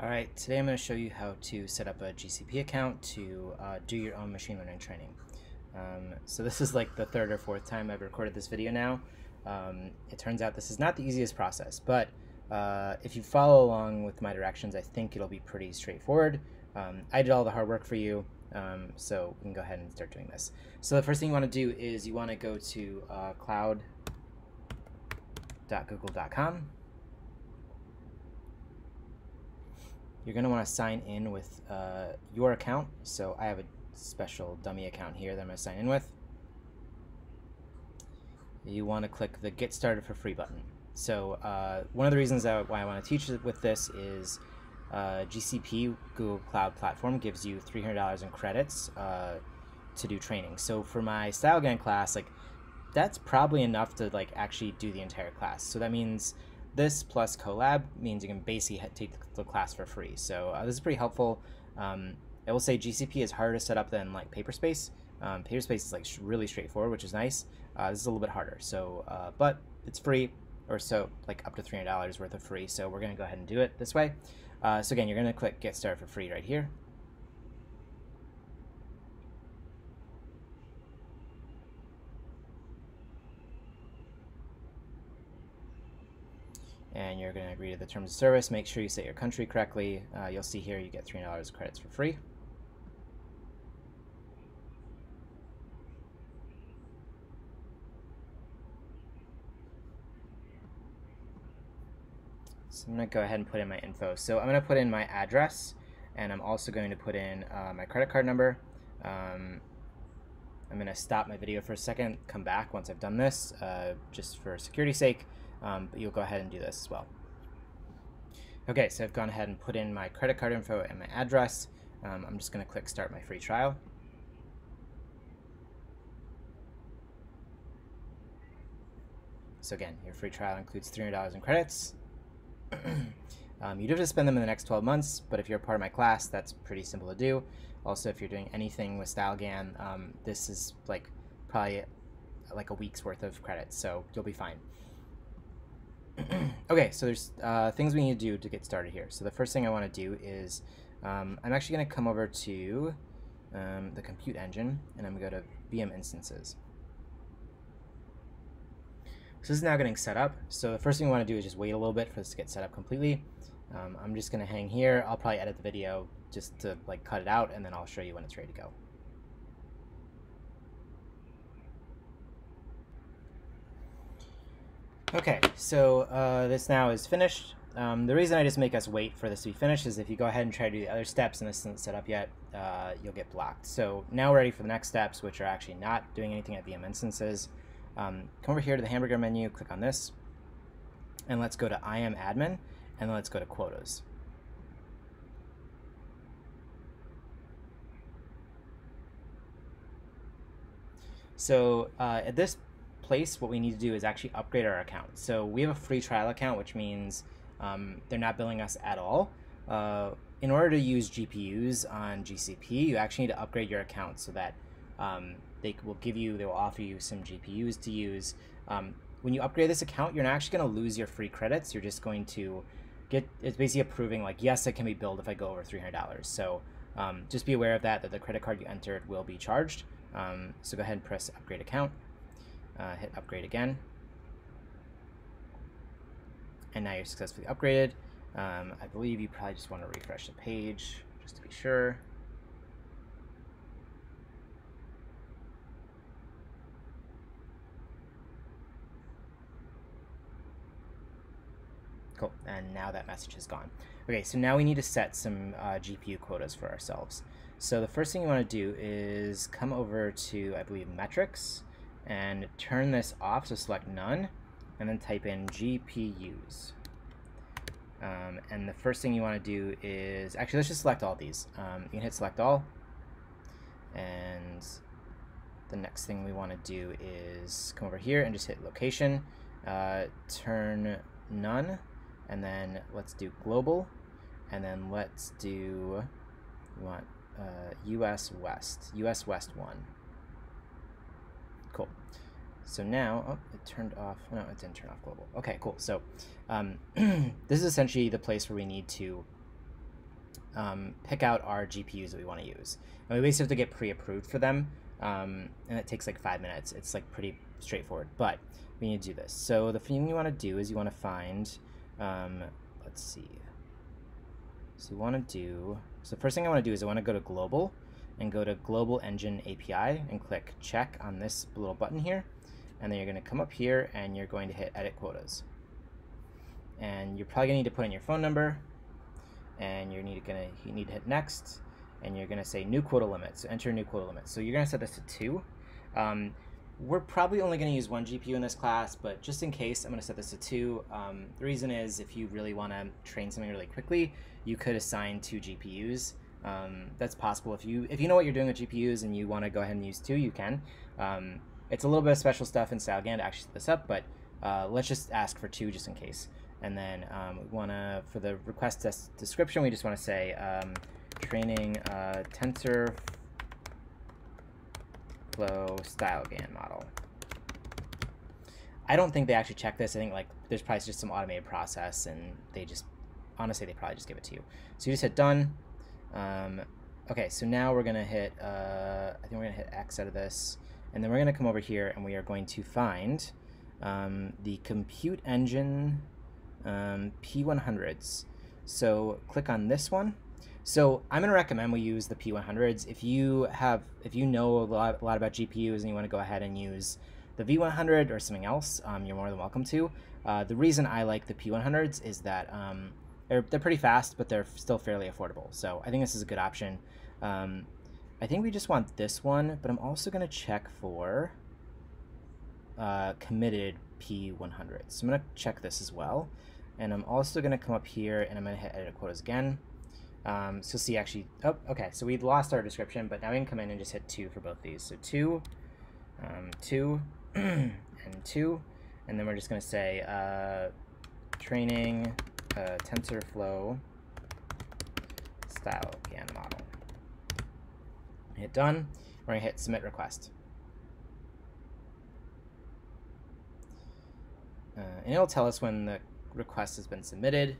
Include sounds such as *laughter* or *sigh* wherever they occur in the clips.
Alright, today I'm going to show you how to set up a GCP account to uh, do your own machine learning training. Um, so this is like the third or fourth time I've recorded this video now. Um, it turns out this is not the easiest process, but uh, if you follow along with my directions, I think it'll be pretty straightforward. Um, I did all the hard work for you, um, so we can go ahead and start doing this. So the first thing you want to do is you want to go to uh, cloud.google.com you're going to want to sign in with uh, your account. So I have a special dummy account here that I'm going to sign in with. You want to click the Get Started for Free button. So uh, one of the reasons why I want to teach with this is uh, GCP, Google Cloud Platform, gives you $300 in credits uh, to do training. So for my StyleGAN class, like that's probably enough to like actually do the entire class. So that means this plus Colab means you can basically take the class for free. So uh, this is pretty helpful. Um, I will say GCP is harder to set up than like Paperspace. Um, Paperspace is like really straightforward, which is nice. Uh, this is a little bit harder. So, uh, but it's free, or so like up to $300 worth of free. So we're gonna go ahead and do it this way. Uh, so again, you're gonna click Get Started for free right here. And you're going to agree to the terms of service. Make sure you set your country correctly. Uh, you'll see here you get $300 credits for free. So I'm going to go ahead and put in my info. So I'm going to put in my address, and I'm also going to put in uh, my credit card number. Um, I'm going to stop my video for a second, come back once I've done this, uh, just for security sake um, but you'll go ahead and do this as well. Okay, so I've gone ahead and put in my credit card info and my address. Um, I'm just going to click start my free trial. So again, your free trial includes $300 in credits. *clears throat* um, you do have to spend them in the next 12 months, but if you're a part of my class, that's pretty simple to do. Also, if you're doing anything with StyleGAN, um, this is like probably like a week's worth of credits, so you'll be fine. *clears throat* okay, so there's uh, things we need to do to get started here. So the first thing I want to do is um, I'm actually going to come over to um, the compute engine and I'm going to go to VM instances. So this is now getting set up. So the first thing we want to do is just wait a little bit for this to get set up completely. Um, I'm just going to hang here. I'll probably edit the video just to like cut it out and then I'll show you when it's ready to go. Okay, so uh, this now is finished. Um, the reason I just make us wait for this to be finished is if you go ahead and try to do the other steps and this isn't set up yet, uh, you'll get blocked. So now we're ready for the next steps, which are actually not doing anything at VM instances. Um, come over here to the hamburger menu, click on this, and let's go to IAM admin, and then let's go to quotas. So uh, at this place, what we need to do is actually upgrade our account. So we have a free trial account, which means um, they're not billing us at all. Uh, in order to use GPUs on GCP, you actually need to upgrade your account so that um, they will give you, they will offer you some GPUs to use. Um, when you upgrade this account, you're not actually going to lose your free credits. You're just going to get, it's basically approving like, yes, it can be billed if I go over $300. So um, just be aware of that, that the credit card you entered will be charged. Um, so go ahead and press upgrade account uh, hit upgrade again. And now you're successfully upgraded. Um, I believe you probably just want to refresh the page just to be sure. Cool, and now that message is gone. Okay, so now we need to set some uh, GPU quotas for ourselves. So the first thing you want to do is come over to, I believe, metrics, and turn this off, so select none, and then type in GPUs. Um, and the first thing you want to do is, actually let's just select all these. Um, you can hit select all, and the next thing we want to do is come over here and just hit location, uh, turn none, and then let's do global, and then let's do, we want uh, US West, US West 1. Cool. So now, oh, it turned off, no, it didn't turn off global. Okay, cool. So um, *clears throat* this is essentially the place where we need to um, pick out our GPUs that we want to use. And we basically have to get pre-approved for them, um, and it takes like five minutes. It's like pretty straightforward, but we need to do this. So the thing you want to do is you want to find, um, let's see. So you want to do, so the first thing I want to do is I want to go to global and go to global engine API and click check on this little button here. And then you're going to come up here and you're going to hit edit quotas. And you're probably going to need to put in your phone number and you're need, gonna, you need to hit next and you're going to say new quota limit. So enter new quota limit. So you're going to set this to two. Um, we're probably only going to use one GPU in this class, but just in case, I'm going to set this to two. Um, the reason is if you really want to train something really quickly, you could assign two GPUs. Um, that's possible. If you if you know what you're doing with GPUs and you want to go ahead and use two, you can. Um, it's a little bit of special stuff in StyleGAN to actually set this up, but uh, let's just ask for two just in case. And then um, we want to, for the request description, we just want to say um, training uh, tensor flow StyleGAN model. I don't think they actually check this. I think like there's probably just some automated process and they just, honestly, they probably just give it to you. So you just hit done. Um, okay, so now we're gonna hit, uh, I think we're gonna hit X out of this. And then we're gonna come over here and we are going to find um, the compute engine um, P100s. So click on this one so I'm to recommend we use the P100s. If you have, if you know a lot, a lot about GPUs and you want to go ahead and use the V100 or something else, um, you're more than welcome to. Uh, the reason I like the P100s is that um, they're, they're pretty fast, but they're still fairly affordable. So I think this is a good option. Um, I think we just want this one, but I'm also going to check for uh, committed P100. So I'm going to check this as well. And I'm also going to come up here and I'm going to hit edit quotas again. Um, so see actually, oh, okay, so we lost our description, but now we can come in and just hit two for both these. So two, um, two, *clears throat* and two, and then we're just gonna say uh, training uh, TensorFlow style GAN model. Hit done, we're gonna hit submit request. Uh, and it'll tell us when the request has been submitted.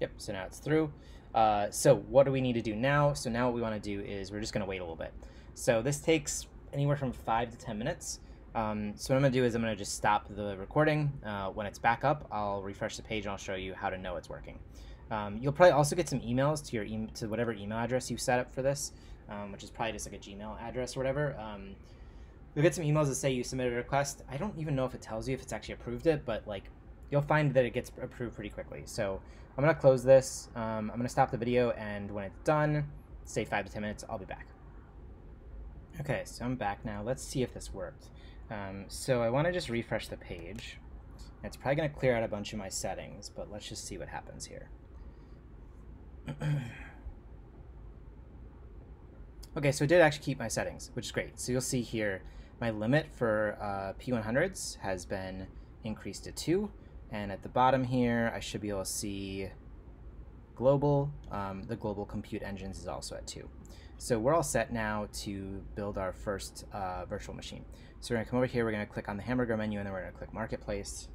Yep, so now it's through. Uh, so what do we need to do now? So now what we want to do is we're just going to wait a little bit. So this takes anywhere from 5 to 10 minutes. Um, so what I'm going to do is I'm going to just stop the recording. Uh, when it's back up, I'll refresh the page and I'll show you how to know it's working. Um, you'll probably also get some emails to your e to whatever email address you set up for this, um, which is probably just like a Gmail address or whatever. Um, you'll get some emails that say you submitted a request. I don't even know if it tells you if it's actually approved it, but like you'll find that it gets approved pretty quickly. So I'm going to close this. Um, I'm going to stop the video, and when it's done, say 5 to 10 minutes, I'll be back. Okay, so I'm back now. Let's see if this worked. Um, so I want to just refresh the page. It's probably going to clear out a bunch of my settings, but let's just see what happens here. *clears throat* okay, so it did actually keep my settings, which is great. So you'll see here my limit for uh, P100s has been increased to 2. And at the bottom here, I should be able to see global. Um, the global compute engines is also at 2. So we're all set now to build our first uh, virtual machine. So we're to come over here, we're going to click on the hamburger menu, and then we're to click Marketplace.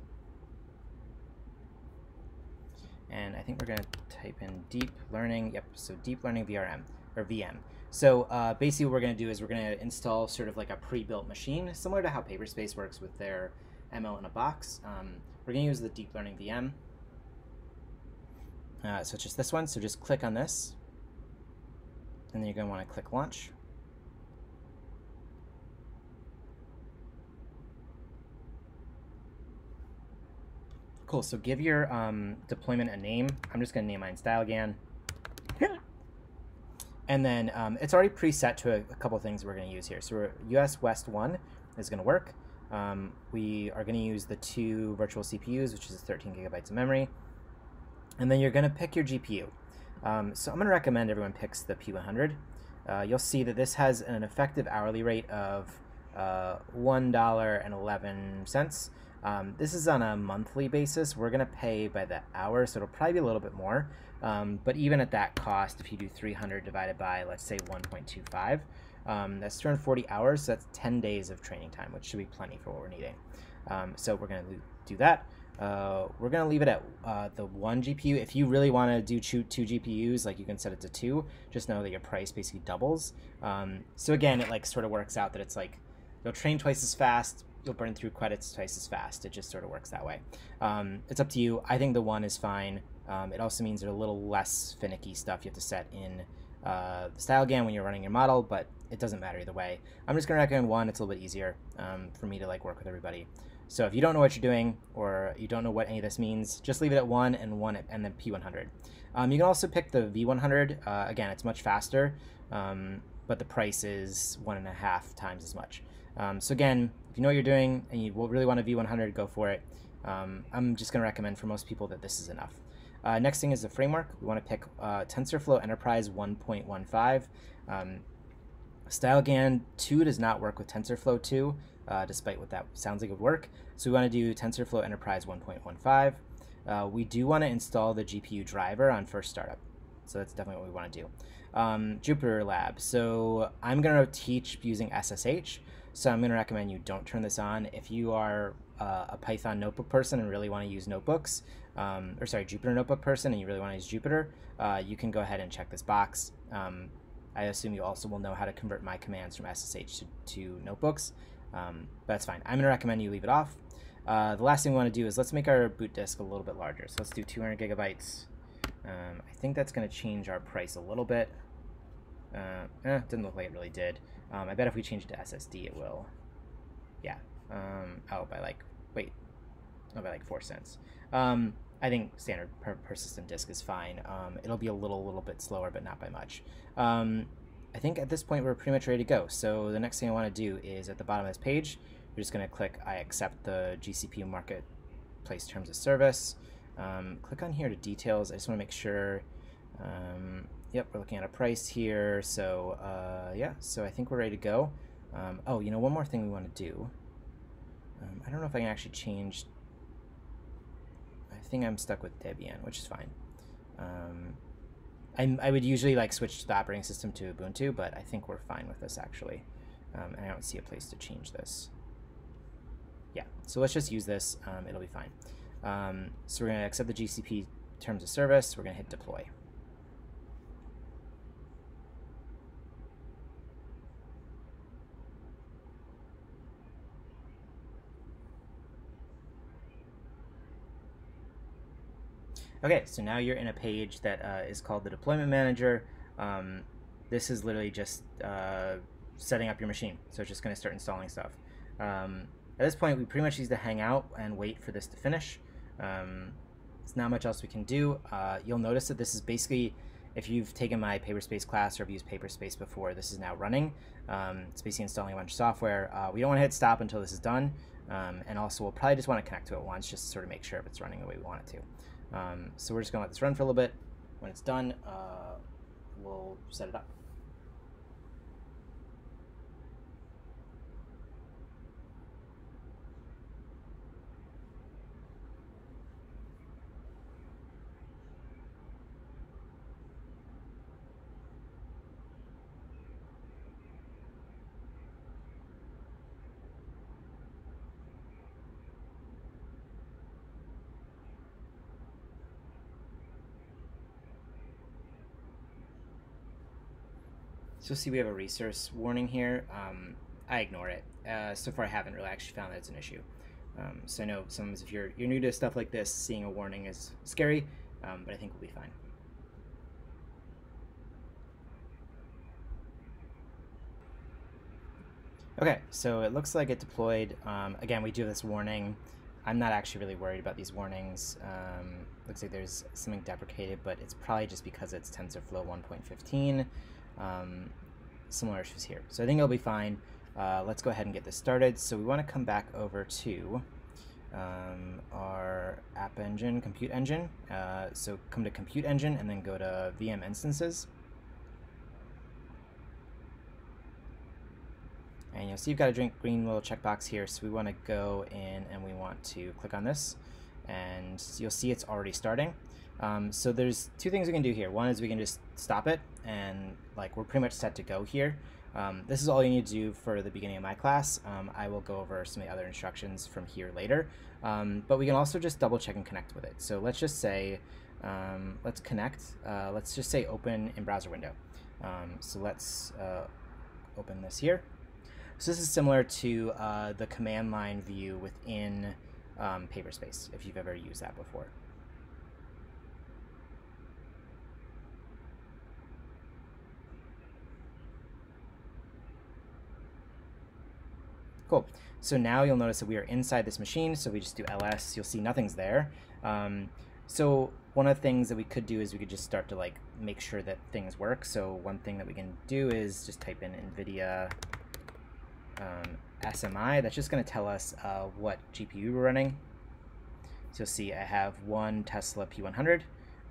And I think we're going to type in deep learning. Yep, so deep learning VRM, or VM. So uh, basically what we're going to do is we're going to install sort of like a pre-built machine, similar to how Paperspace works with their ML in a box. Um, we're to use the deep learning VM. Uh, so it's just this one. So just click on this. And then you're going to want to click launch. Cool. So give your um, deployment a name. I'm just going to name mine StyleGAN. and then um, it's already preset to a, a couple things we're going to use here. So US West 1 is going to work. Um, we are going to use the two virtual CPUs, which is 13 gigabytes of memory. And then you're going to pick your GPU. Um, so I'm going to recommend everyone picks the P100. Uh, you'll see that this has an effective hourly rate of uh, $1.11. Um, this is on a monthly basis. We're going to pay by the hour, so it'll probably be a little bit more. Um, but even at that cost, if you do 300 divided by, let's say, 1.25, um, that's 240 hours, so that's 10 days of training time, which should be plenty for what we're needing. Um, so we're going to do that. Uh, we're gonna leave it at uh, the one GPU. If you really want to do two, two GPUs, like you can set it to two. Just know that your price basically doubles. Um, so again, it like sort of works out that it's like you'll train twice as fast, you'll burn through credits twice as fast. It just sort of works that way. Um, it's up to you. I think the one is fine. Um, it also means there's a little less finicky stuff you have to set in uh, StyleGAN when you're running your model, but it doesn't matter either way. I'm just gonna recommend one. It's a little bit easier um, for me to like work with everybody. So if you don't know what you're doing or you don't know what any of this means, just leave it at one and one and then P100. Um, you can also pick the V100. Uh, again, it's much faster, um, but the price is one and a half times as much. Um, so again, if you know what you're doing and you really want a V100, go for it. Um, I'm just going to recommend for most people that this is enough. Uh, next thing is the framework. We want to pick uh, TensorFlow Enterprise 1.15. Um, StyleGAN 2 does not work with TensorFlow 2 uh, despite what that sounds like would work. So we want to do TensorFlow Enterprise 1.15. Uh, we do want to install the GPU driver on first startup. So that's definitely what we want to do. Um, Jupyter Lab. So I'm going to teach using SSH. So I'm going to recommend you don't turn this on. If you are uh, a Python notebook person and really want to use notebooks, um, or sorry, Jupyter notebook person and you really want to use Jupyter, uh, you can go ahead and check this box. Um, I assume you also will know how to convert my commands from SSH to, to notebooks. Um, that's fine. I'm going to recommend you leave it off. Uh, the last thing we want to do is let's make our boot disk a little bit larger. So let's do 200 gigabytes. Um, I think that's going to change our price a little bit. Uh, eh, didn't look like it really did. Um, I bet if we change it to SSD, it will. Yeah. Um, oh, by like, wait. Oh, by like 4 cents. Um, I think standard per persistent disk is fine. Um, it'll be a little, little bit slower, but not by much. Um, I think at this point we're pretty much ready to go. So the next thing I want to do is at the bottom of this page, you're just going to click I accept the GCP Marketplace Terms of Service. Um, click on here to details. I just want to make sure. Um, yep, we're looking at a price here. So uh, yeah, so I think we're ready to go. Um, oh, you know, one more thing we want to do. Um, I don't know if I can actually change. I think I'm stuck with Debian, which is fine. I, I would usually like switch the operating system to Ubuntu, but I think we're fine with this actually. Um, and I don't see a place to change this. Yeah, so let's just use this. Um, it'll be fine. Um, so we're going to accept the GCP terms of service. We're going to hit deploy. Okay, so now you're in a page that uh, is called the deployment manager. Um, this is literally just uh, setting up your machine. So it's just going to start installing stuff. Um, at this point, we pretty much need to hang out and wait for this to finish. Um, there's not much else we can do. Uh, you'll notice that this is basically, if you've taken my Paperspace class or have used Paperspace before, this is now running. Um, it's basically installing a bunch of software. Uh, we don't want to hit stop until this is done. Um, and also, we'll probably just want to connect to it once just to sort of make sure if it's running the way we want it to. Um, so we're just going to let this run for a little bit. When it's done, uh, we'll set it up. So see we have a resource warning here. Um, I ignore it. Uh, so far I haven't really actually found that it's an issue. Um, so I know sometimes if you're, you're new to stuff like this, seeing a warning is scary, um, but I think we'll be fine. Okay, so it looks like it deployed. Um, again, we do this warning. I'm not actually really worried about these warnings. Um, looks like there's something deprecated, but it's probably just because it's TensorFlow 1.15 um, similar issues here. So I think it'll be fine. Uh, let's go ahead and get this started. So we want to come back over to um, our App Engine, Compute Engine. Uh, so come to Compute Engine and then go to VM Instances. And you'll see you've got a drink green little checkbox here. So we want to go in and we want to click on this. And you'll see it's already starting. Um, so there's two things we can do here. One is we can just stop it and like we're pretty much set to go here. Um, this is all you need to do for the beginning of my class. Um, I will go over some of the other instructions from here later, um, but we can also just double check and connect with it. So let's just say, um, let's connect, uh, let's just say open in browser window. Um, so let's uh, open this here. So this is similar to uh, the command line view within um, Paperspace, if you've ever used that before. Cool. So now you'll notice that we are inside this machine. So we just do ls, you'll see nothing's there. Um, so one of the things that we could do is we could just start to like make sure that things work. So one thing that we can do is just type in NVIDIA um, SMI. That's just going to tell us uh, what GPU we're running. So you'll see I have one Tesla P100.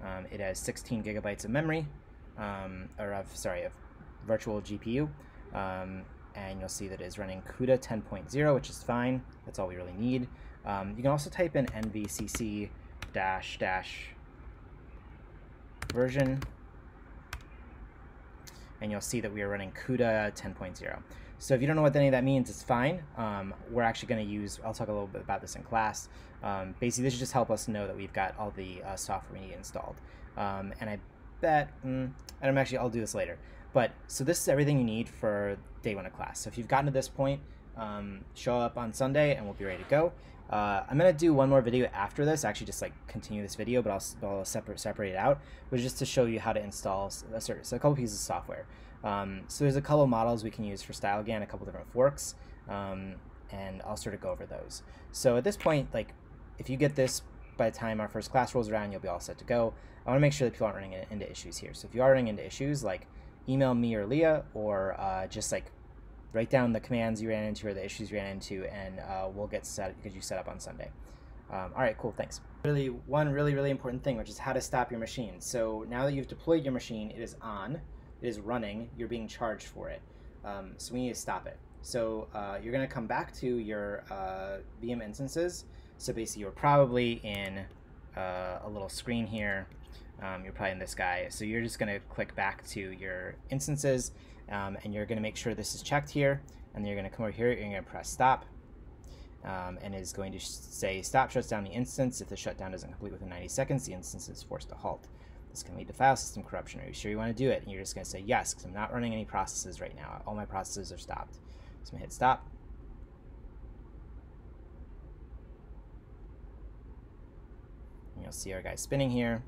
Um, it has 16 gigabytes of memory, um, or of sorry, of virtual GPU. And you'll see that it is running CUDA 10.0, which is fine. That's all we really need. Um, you can also type in nvcc dash dash version, and you'll see that we are running CUDA 10.0. So if you don't know what any of that means, it's fine. Um, we're actually going to use, I'll talk a little bit about this in class. Um, basically, this should just help us know that we've got all the uh, software we need installed. Um, and I bet, mm, and I'm actually, I'll do this later. But so this is everything you need for day one of class. So if you've gotten to this point, um, show up on Sunday and we'll be ready to go. Uh, I'm gonna do one more video after this, actually just like continue this video, but I'll, I'll separate separate it out, which is just to show you how to install a, certain, so a couple pieces of software. Um, so there's a couple models we can use for StyleGAN, a couple different forks, um, and I'll sort of go over those. So at this point, like if you get this by the time our first class rolls around, you'll be all set to go. I want to make sure that people aren't running into issues here. So if you are running into issues, like email me or Leah, or uh, just like write down the commands you ran into or the issues you ran into, and uh, we'll get set get you set up on Sunday. Um, all right, cool, thanks. Really, one really really important thing, which is how to stop your machine. So now that you've deployed your machine, it is on, it is running, you're being charged for it. Um, so we need to stop it. So uh, you're to come back to your uh, VM instances. So basically, you're probably in uh, a little screen here um, you're probably in this guy. So you're just going to click back to your instances um, and you're going to make sure this is checked here. And then you're going to come over here, you're going to press stop. Um, and is going to say stop shuts down the instance. If the shutdown doesn't complete within 90 seconds, the instance is forced to halt. This can lead to file system corruption. Are you sure you want to do it? And you're just going to say yes, because I'm not running any processes right now. All my processes are stopped. So I'm going to hit stop. And you'll see our guy spinning here.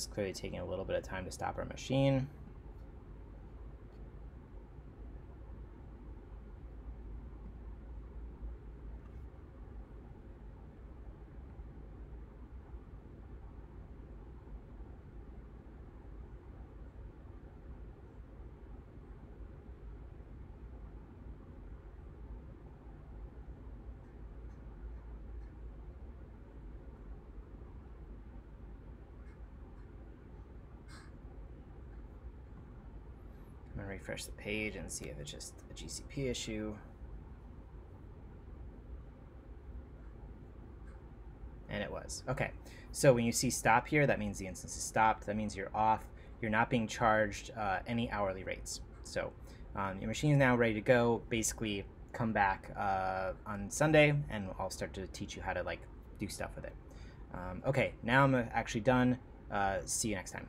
Is clearly taking a little bit of time to stop our machine. Refresh the page and see if it's just a GCP issue. And it was. Okay, so when you see stop here, that means the instance is stopped. That means you're off. You're not being charged uh, any hourly rates. So um, your machine is now ready to go. Basically, come back uh, on Sunday and I'll start to teach you how to like do stuff with it. Um, okay, now I'm actually done. Uh, see you next time.